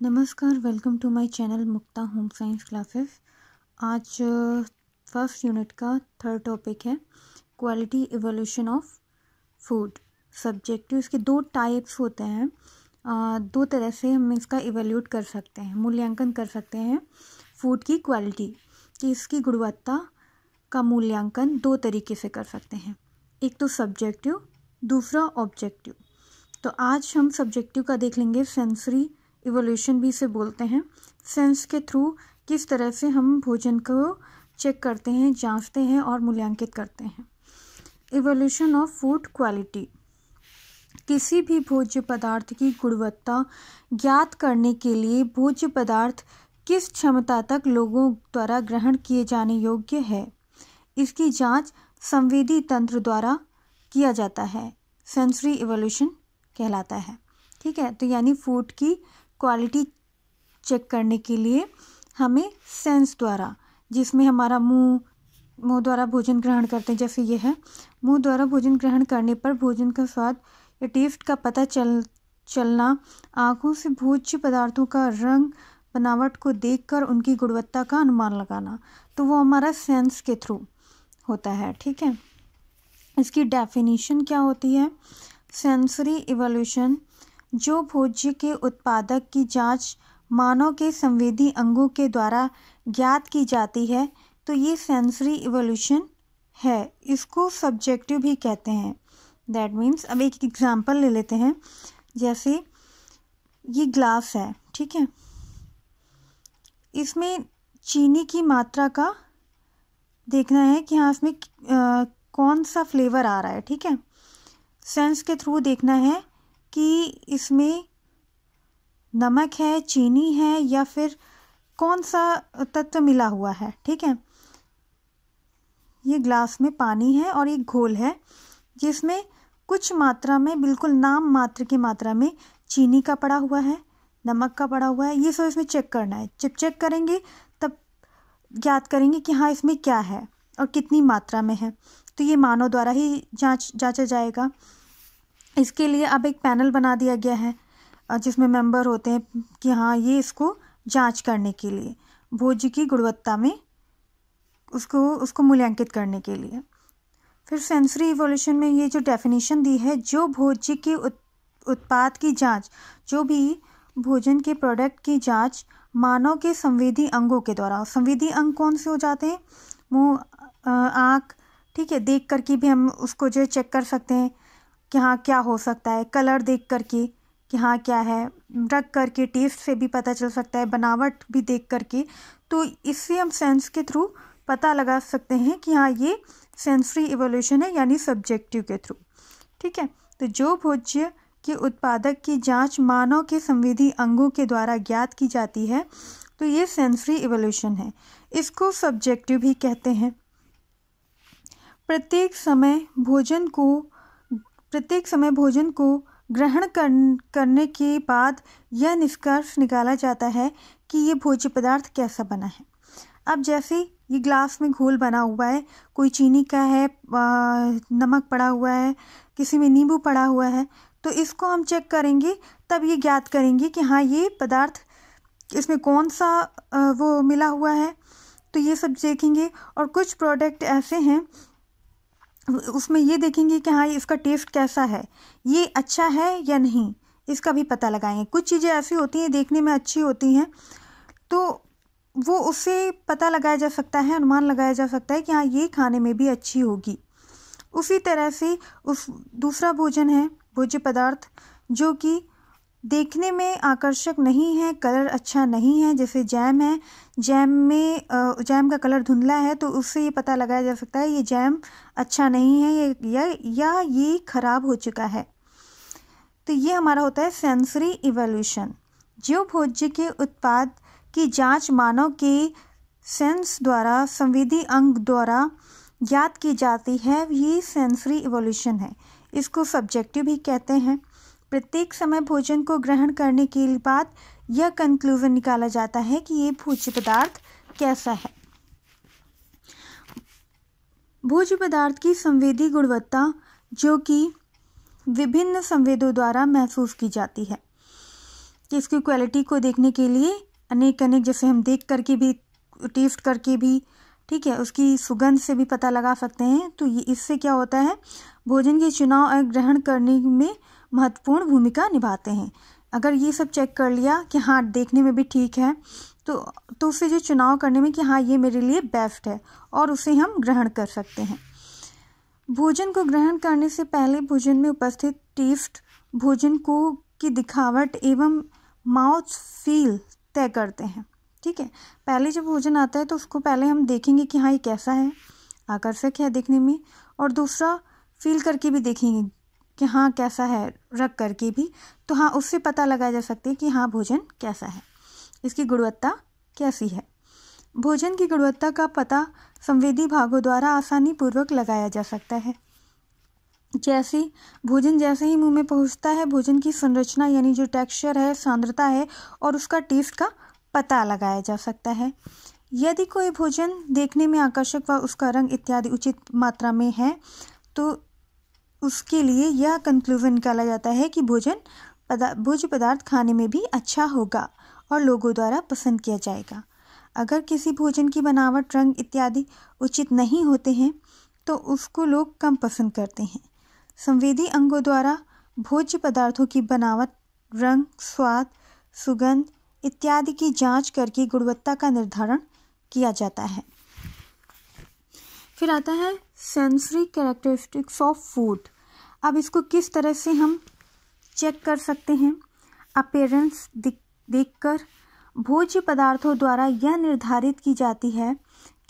नमस्कार welcome to my channel Mukta home science classes आज first unit का third topic है quality evolution of food subjective इसके दो टाइप्स होते हैं. आ, दो तरह से हम इसका इवेल्यूट कर सकते हैं मूल्यांकन कर सकते हैं फ़ूड की क्वालिटी कि इसकी गुणवत्ता का मूल्यांकन दो तरीके से कर सकते हैं। एक तो सब्जेक्टिव दूसरा ऑब्जेक्टिव तो आज हम सब्जेक्टिव का देख लेंगे सेंसरी इवोल्यूशन भी इसे बोलते हैं। सेंस के थ्रू किस तरह से हम भोजन को चेक करते हैं, जांचते हैं और मूल्यांकित करते हैं। इवोल्यूशन ऑफ़ फ़ूड क्वालिटी किसी भी भोज्य पदार्थ की गुणवत्ता ज्ञात करने के लिए भोज्य पदार्थ किस क्षमता तक लोगों द्वारा ग्रहण किए जाने योग्य है, इसकी जाँच संवेदी तंत्र द्वारा किया जाता है। सेंसरी इवोल्यूशन कहलाता है। ठीक है तो यानी फ़ूड की क्वालिटी चेक करने के लिए हमें सेंस द्वारा, जिसमें हमारा मुँह मुँह द्वारा भोजन ग्रहण करते हैं, जैसे ये है। मुँह द्वारा भोजन ग्रहण करने पर भोजन का स्वाद या टेस्ट का पता चल, चलना, आँखों से भोज्य पदार्थों का रंग, बनावट को देखकर उनकी गुणवत्ता का अनुमान लगाना तो वो हमारा सेंस के थ्रू होता है, ठीक है? इसकी डेफिनेशन क्या होती है? सेंसरी इवोल्यूशन जो भोज्य के उत्पादक की जाँच मानव के संवेदी अंगों के द्वारा ज्ञात की जाती है तो ये सेंसरी इवोल्यूशन है। इसको सब्जेक्टिव भी कहते हैं। दैट मीन्स अब एक एग्ज़ाम्पल ले लेते हैं। जैसे ये ग्लास है ठीक है? इसमें चीनी की मात्रा का देखना है कि हाँ इसमें आ, कौन सा फ्लेवर आ रहा है ठीक है? सेंस के थ्रू देखना है कि इसमें नमक है, चीनी है या फिर कौन सा तत्व मिला हुआ है, ठीक है? ये ग्लास में पानी है और एक घोल है, जिसमें कुछ मात्रा में, बिल्कुल नाम मात्र की मात्रा में चीनी का पड़ा हुआ है, नमक का पड़ा हुआ है। ये सब इसमें चेक करना है। जब चेक करेंगे, तब ज्ञात करेंगे कि हाँ इसमें क्या है और कितनी मात्रा में है। तो ये मानव द्वारा ही जाँच, जांचा जाएगा। इसके लिए अब एक पैनल बना दिया गया है जिसमें मेंबर होते हैं कि हाँ ये इसको जाँच करने के लिए भोज्य की गुणवत्ता में उसको उसको मूल्यांकित करने के लिए। फिर सेंसरी इवोल्यूशन में ये जो डेफिनेशन दी है, जो भोज्य के उत्पाद की जाँच, जो भी भोजन के प्रोडक्ट की जाँच मानव के संवेदी अंगों के द्वारा, संवेदी अंग कौन से हो जाते हैं? मुँह आँख, ठीक है, देख कर भी हम उसको जो है चेक कर सकते हैं। कि हाँ क्या हो सकता है? कलर देख कर के कि हाँ क्या है? रख कर के टेस्ट से भी पता चल सकता है, बनावट भी देख कर के। तो इससे हम सेंस के थ्रू पता लगा सकते हैं कि हाँ ये सेंसरी इवोल्यूशन है, यानी सब्जेक्टिव के थ्रू ठीक है? तो जो भोज्य के उत्पादक की जाँच मानव के संवेदी अंगों के द्वारा ज्ञात की जाती है तो ये सेंसरी इवोल्यूशन है। इसको सब्जेक्टिव भी कहते हैं। प्रत्येक समय भोजन को प्रत्येक समय भोजन को ग्रहण कर, करने के बाद यह निष्कर्ष निकाला जाता है कि ये भोज्य पदार्थ कैसा बना है। अब जैसे ये ग्लास में घोल बना हुआ है कोई चीनी का है नमक पड़ा हुआ है किसी में नींबू पड़ा हुआ है तो इसको हम चेक करेंगे तब ये ज्ञात करेंगे कि हाँ ये पदार्थ इसमें कौन सा वो मिला हुआ है। तो ये सब देखेंगे और कुछ प्रोडक्ट ऐसे हैं उसमें ये देखेंगे कि हाँ इसका टेस्ट कैसा है। ये अच्छा है या नहीं, इसका भी पता लगाएँगे। कुछ चीज़ें ऐसी होती हैं, देखने में अच्छी होती हैं तो वो उससे पता लगाया जा सकता है, अनुमान लगाया जा सकता है कि हाँ ये खाने में भी अच्छी होगी। उसी तरह से उस दूसरा भोजन है, भोज्य पदार्थ, जो कि देखने में आकर्षक नहीं है कलर अच्छा नहीं है जैसे जैम है। जैम में जैम का कलर धुंधला है तो उससे ये पता लगाया जा सकता है ये जैम अच्छा नहीं है ये या, या ये ख़राब हो चुका है। तो ये हमारा होता है सेंसरी इवोल्यूशन जो भोज्य के उत्पाद की जाँच मानव के सेंस द्वारा संवेदी अंग द्वारा ज्ञात की जाती है ये सेंसरी इवोल्यूशन है। इसको सब्जेक्टिव भी कहते हैं। प्रत्येक समय भोजन को ग्रहण करने के बाद यह कंक्लूजन निकाला जाता है कि ये भोज्य पदार्थ कैसा है। भोज्य पदार्थ की संवेदी गुणवत्ता जो कि विभिन्न संवेदों द्वारा महसूस की जाती है। इसकी क्वालिटी को देखने के लिए अनेक अनेक जैसे हम देख करके भी टेस्ट करके भी, ठीक है, उसकी सुगंध से भी पता लगा सकते हैं। तो ये, इससे क्या होता है, भोजन के चुनाव और ग्रहण करने में महत्वपूर्ण भूमिका निभाते हैं। अगर ये सब चेक कर लिया कि हाँ देखने में भी ठीक है तो तो उससे जो चुनाव करने में कि हाँ ये मेरे लिए बेस्ट है और उसे हम ग्रहण कर सकते हैं। भोजन को ग्रहण करने से पहले भोजन में उपस्थित टेस्ट भोजन को, की दिखावट एवं माउथ फील तय करते हैं। ठीक है? पहले जब भोजन आता है तो उसको पहले हम देखेंगे कि हाँ ये कैसा है। आकर्षक है देखने में और दूसरा फील करके भी देखेंगे कि हाँ कैसा है, रख करके भी तो हाँ उससे पता लगाया जा सकता है कि हाँ भोजन कैसा है। इसकी गुणवत्ता कैसी है? भोजन की गुणवत्ता का पता संवेदी भागों द्वारा आसानी पूर्वक लगाया जा सकता है। जैसे, भोजन जैसे ही मुँह में पहुँचता है, भोजन की संरचना यानी जो टेक्सचर है, सांद्रता है और उसका टेस्ट का पता लगाया जा सकता है। यदि कोई भोजन देखने में आकर्षक व उसका रंग इत्यादि उचित मात्रा में है तो उसके लिए यह कंक्लूजन निकाला जाता है कि भोजन पदा, भोज्य पदार्थ खाने में भी अच्छा होगा और लोगों द्वारा पसंद किया जाएगा। अगर किसी भोजन की बनावट, रंग इत्यादि उचित नहीं होते हैं तो उसको लोग कम पसंद करते हैं। संवेदी अंगों द्वारा भोज्य पदार्थों की बनावट, रंग, स्वाद, सुगंध इत्यादि की जाँच करके गुणवत्ता का निर्धारण किया जाता है। फिर आता है सेंसरी कैरेक्टरिस्टिक्स ऑफ़ फ़ूड अब इसको किस तरह से हम चेक कर सकते हैं? अपेरेंस देखकर भोज्य पदार्थों द्वारा यह निर्धारित की जाती है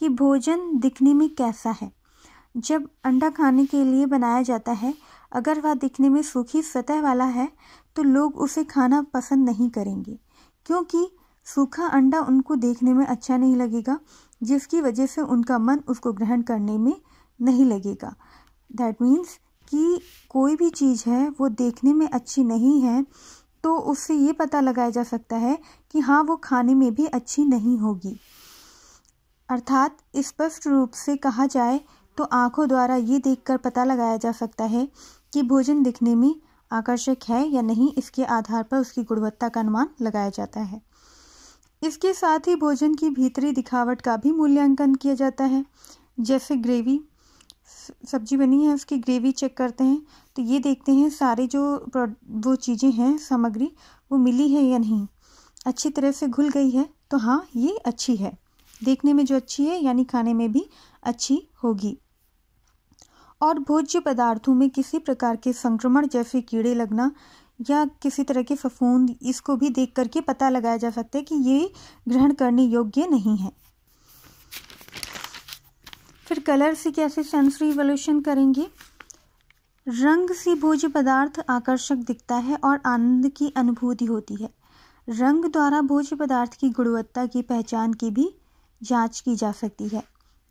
कि भोजन दिखने में कैसा है। जब अंडा खाने के लिए बनाया जाता है, अगर वह दिखने में सूखी सतह वाला है तो लोग उसे खाना पसंद नहीं करेंगे, क्योंकि सूखा अंडा उनको देखने में अच्छा नहीं लगेगा, जिसकी वजह से उनका मन उसको ग्रहण करने में नहीं लगेगा। दैट मीन्स कि कोई भी चीज़ है, वो देखने में अच्छी नहीं है तो उससे ये पता लगाया जा सकता है कि हाँ वो खाने में भी अच्छी नहीं होगी। अर्थात स्पष्ट रूप से कहा जाए तो आँखों द्वारा ये देखकर पता लगाया जा सकता है कि भोजन दिखने में आकर्षक है या नहीं, इसके आधार पर उसकी गुणवत्ता का अनुमान लगाया जाता है। इसके साथ ही भोजन की भीतरी दिखावट का भी मूल्यांकन किया जाता है, जैसे ग्रेवी। सब्ज़ी बनी है, उसकी ग्रेवी चेक करते हैं। तो ये देखते हैं, सारे जो वो चीज़ें हैं, सामग्री, वो मिली है या नहीं। अच्छी तरह से घुल गई है तो हाँ ये अच्छी है। देखने में जो अच्छी है, यानी खाने में भी अच्छी होगी। और भोज्य पदार्थों में किसी प्रकार के संक्रमण जैसे कीड़े लगना या किसी तरह के फफूंद, इसको भी देख करके पता लगाया जा सकता है कि ये ग्रहण करने योग्य नहीं है। फिर कलर से कैसे सेंसरी इवोल्यूशन करेंगे? रंग से भोज्य पदार्थ आकर्षक दिखता है और आनंद की अनुभूति होती है। रंग द्वारा भोज्य पदार्थ की गुणवत्ता की पहचान की भी जाँच की जा सकती है।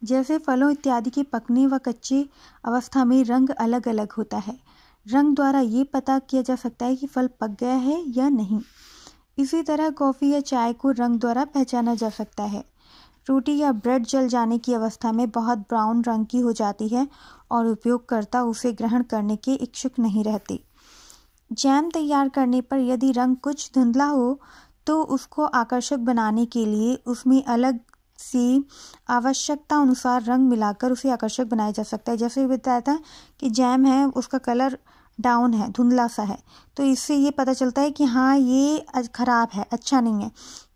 जैसे फलों इत्यादि के पकने व कच्चे अवस्था में रंग अलग अलग होता है। रंग द्वारा ये पता किया जा सकता है कि फल पक गया है या नहीं। इसी तरह कॉफ़ी या चाय को रंग द्वारा पहचाना जा सकता है। रोटी या ब्रेड जल जाने की अवस्था में बहुत ब्राउन रंग की हो जाती है और उपयोगकर्ता उसे ग्रहण करने के इच्छुक नहीं रहते। जैम तैयार करने पर यदि रंग कुछ धुंधला हो तो उसको आकर्षक बनाने के लिए उसमें अलग सी आवश्यकता अनुसार रंग मिलाकर उसे आकर्षक बनाया जा सकता है। जैसे बताया था कि जैम है, उसका कलर डाउन है, धुंधला सा है तो इससे ये पता चलता है कि हाँ ये ख़राब है अच्छा नहीं है।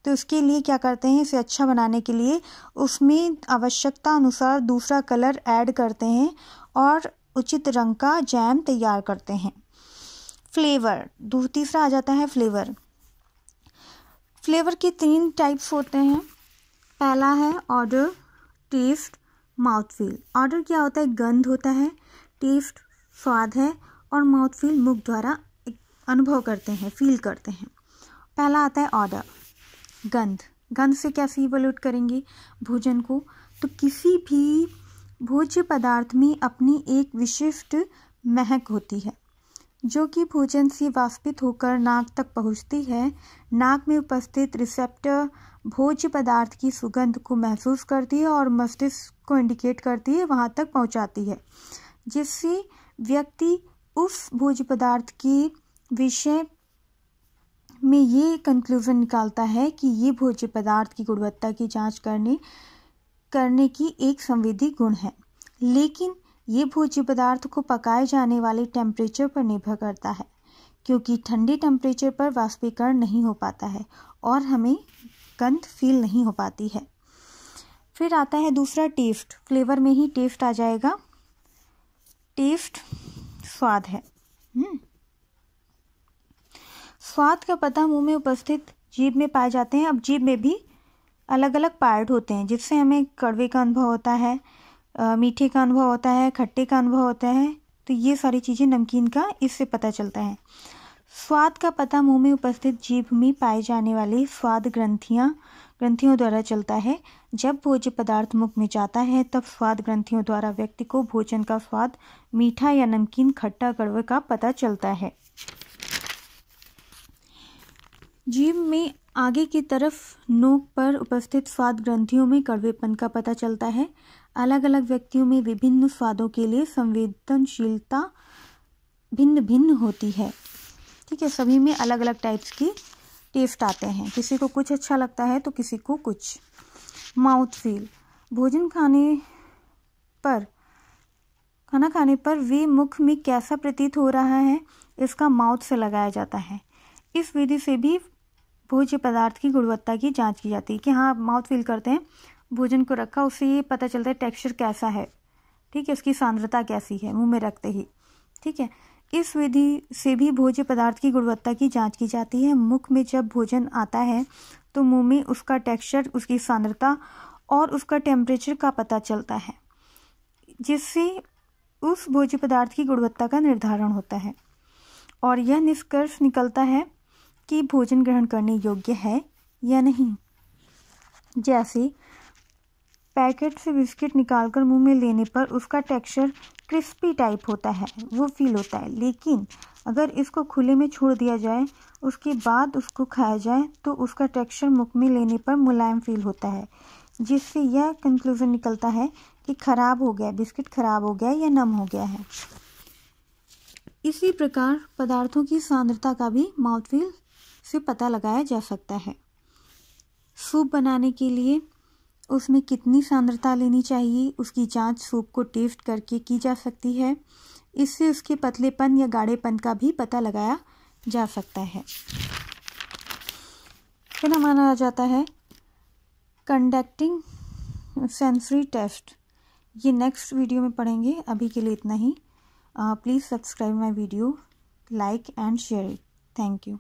तो इसके लिए क्या करते हैं, इसे अच्छा बनाने के लिए उसमें आवश्यकता अनुसार दूसरा कलर ऐड करते हैं और उचित रंग का जैम तैयार करते हैं। फ्लेवर तीसरा आ जाता है फ्लेवर। फ्लेवर के तीन टाइप्स होते हैं। पहला है order, test mouth feel order क्या होता है? गंध होता है, टेस्ट, स्वाद है और माउथ फील मुख द्वारा अनुभव करते हैं, फील करते हैं। पहला आता है ऑर्डर। गंध। गंध से कैसे इवोल्यूट करेंगे भोजन को? तो किसी भी भोज्य पदार्थ में अपनी एक विशिष्ट महक होती है, जो कि भोजन से वाष्पित होकर नाक तक पहुँचती है। नाक में उपस्थित रिसेप्टर भोज्य पदार्थ की सुगंध को महसूस करती है और मस्तिष्क को इंडिकेट करती है, वहाँ तक पहुँचाती है, जिससे व्यक्ति उस भोज्य पदार्थ की विषय में ये कंक्लूज़न निकालता है कि ये भोज्य पदार्थ की गुणवत्ता की जाँच करने करने की एक संवेदी गुण है। लेकिन ये भोज्य पदार्थ को पकाए जाने वाले टेम्परेचर पर निर्भर करता है, क्योंकि ठंडे टेम्परेचर पर वाष्पीकरण नहीं हो पाता है और हमें गंध फील नहीं हो पाती है। फिर आता है दूसरा टेस्ट फ्लेवर में ही टेस्ट आ जाएगा। टेस्ट स्वाद है। हम्म। स्वाद का पता मुँह में उपस्थित जीभ में पाए जाते हैं। अब जीभ में भी अलग अलग पार्ट होते हैं, जिससे हमें कड़वे का अनुभव होता है मीठे का अनुभव होता है, खट्टे का अनुभव होता है। तो ये सारी चीज़ें नमकीन का इससे पता चलता है। स्वाद का पता मुँह में उपस्थित जीभ में पाए जाने वाली स्वाद ग्रंथियाँ, ग्रंथियों द्वारा चलता है। जब भोज्य पदार्थ मुख में जाता है, तब स्वाद ग्रंथियों द्वारा व्यक्ति को भोजन का स्वाद मीठा या नमकीन, खट्टा, कड़वे का पता चलता है। जीभ में आगे की तरफ़ नोक पर उपस्थित स्वाद ग्रंथियों में कड़वेपन का पता चलता है। अलग अलग व्यक्तियों में विभिन्न स्वादों के लिए संवेदनशीलता भिन्न भिन्न होती है। ठीक है, सभी में अलग अलग टाइप्स की टेस्ट आते हैं। किसी को कुछ अच्छा लगता है तो किसी को कुछ। माउथ फील भोजन खाने पर, खाना खाने पर वे मुख में कैसा प्रतीत हो रहा है, इसका माउथ से लगाया जाता है। इस विधि से भी भोज्य पदार्थ की गुणवत्ता की जाँच की जाती है कि हाँ आप माउथ फील करते हैं, भोजन को रखा, उससे ये पता चलता है टेक्सचर कैसा है। ठीक है, उसकी सांद्रता कैसी है, मुँह में रखते ही। ठीक है, इस विधि से भी भोज्य पदार्थ की गुणवत्ता की जाँच की जाती है। मुख में जब भोजन आता है तो मुँह में उसका टेक्सचर उसकी सांद्रता और उसका टेम्परेचर का पता चलता है, जिससे उस भोज्य पदार्थ की गुणवत्ता का निर्धारण होता है। और यह निष्कर्ष निकलता है कि भोजन ग्रहण करने योग्य है या नहीं। जैसे, पैकेट से बिस्किट निकालकर मुँह में लेने पर उसका टेक्सचर क्रिस्पी टाइप होता है, वो फील होता है। लेकिन, अगर इसको खुले में छोड़ दिया जाए, उसके बाद उसको खाया जाए तो उसका टेक्सचर मुख में लेने पर मुलायम फील होता है, जिससे यह कंक्लूजन निकलता है कि ख़राब हो गया, बिस्किट ख़राब हो गया या नम हो गया है। इसी प्रकार पदार्थों की सांद्रता का भी माउथ फील से पता लगाया जा सकता है। सूप बनाने के लिए उसमें कितनी सांद्रता लेनी चाहिए, उसकी जाँच सूप को टेस्ट करके की जा सकती है। इससे उसके पतलेपन या गाढ़ेपन का भी पता लगाया जा सकता है। फिर हमारा आ जाता है कंडक्टिंग सेंसरी टेस्ट ये नेक्स्ट वीडियो में पढ़ेंगे। अभी के लिए इतना ही। Please subscribe my video like and share it thank you